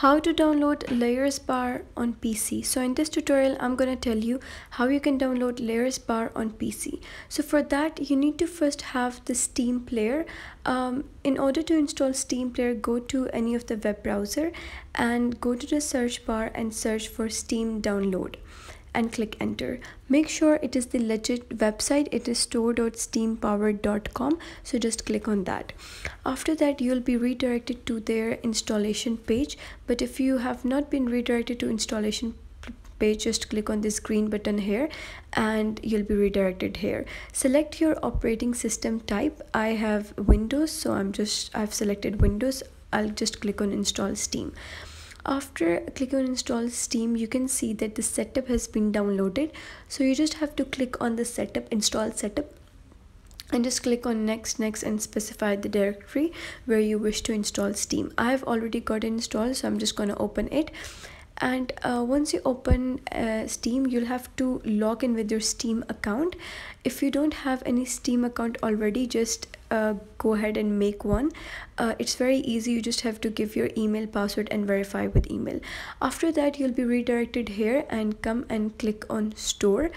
how to download Liar's Bar on pc so in this tutorial i'm going to tell you how you can download Liar's Bar on pc so for that you need to first have the steam player. Um, in order to install steam player go to any of the web browser and go to the search bar and search for steam download and click enter. Make sure it is the legit website. It is store.steampowered.com so just click on that. After that you'll be redirected to their installation page. But if you have not been redirected to installation page just click on this green button here and you'll be redirected here. Select your operating system type. I have windows so i'm just i've selected windows. I'll just click on install steam after clicking on install steam you can see that the setup has been downloaded. So you just have to click on the setup install setup and just click on next next and specify the directory where you wish to install steam. I have already got installed so i'm just going to open it. And uh, once you open uh, steam you'll have to log in with your steam account. If you don't have any steam account already just uh, go ahead and make one. Uh, it's very easy. You just have to give your email password and verify with email. After that you'll be redirected here and come and click on store.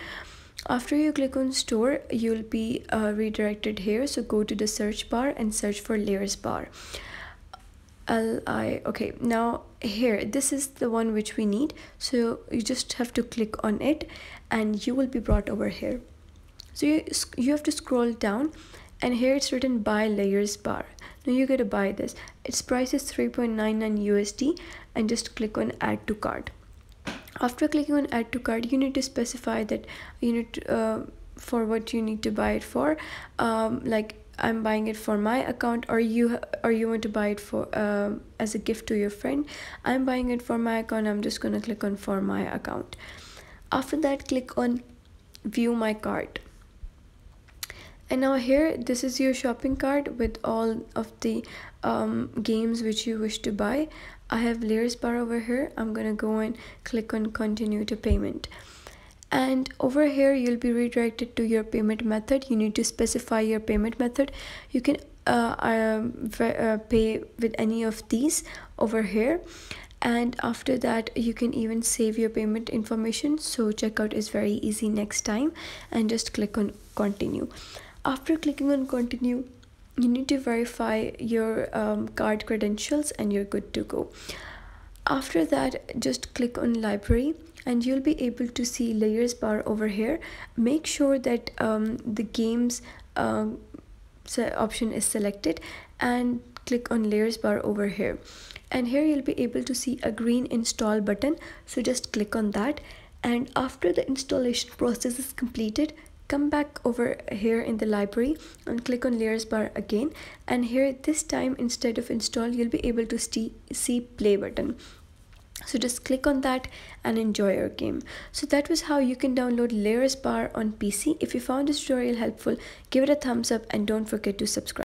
After you click on store you'll be uh, redirected here. So go to the search bar and search for Liar's Bar. Li okay. Now here this is the one which we need. So you just have to click on it and you will be brought over here. So you, you have to scroll down and here it's written buy Liar's Bar. Now you gotta buy this. Its price is 3.99 usd and just click on add to cart. After clicking on add to cart you need to specify that you need to, uh, for what you need to buy it for. Um, like i'm buying it for my account or you or you want to buy it for uh, as a gift to your friend. I'm buying it for my account. I'm just to click on for my account. After that click on view my cart and now here this is your shopping cart with all of the um, games which you wish to buy. I have Liar's Bar over here. I'm gonna go and click on continue to payment. And over here you'll be redirected to your payment method. You need to specify your payment method. You can uh, uh, uh, pay with any of these over here. And after that you can even save your payment information. So checkout is very easy next time. And just click on continue after clicking on continue you need to verify your um, card credentials and you're good to go. After that just click on library and you'll be able to see Liar's Bar over here. Make sure that um, the games um, option is selected and click on Liar's Bar over here. And here you'll be able to see a green install button. So just click on that. And after the installation process is completed come back over here in the library and click on Liar's Bar again. And here this time instead of install you'll be able to see, see play button. So just click on that and enjoy your game. So that was how you can download Liar's Bar on pc if you found this tutorial helpful give it a thumbs up and don't forget to subscribe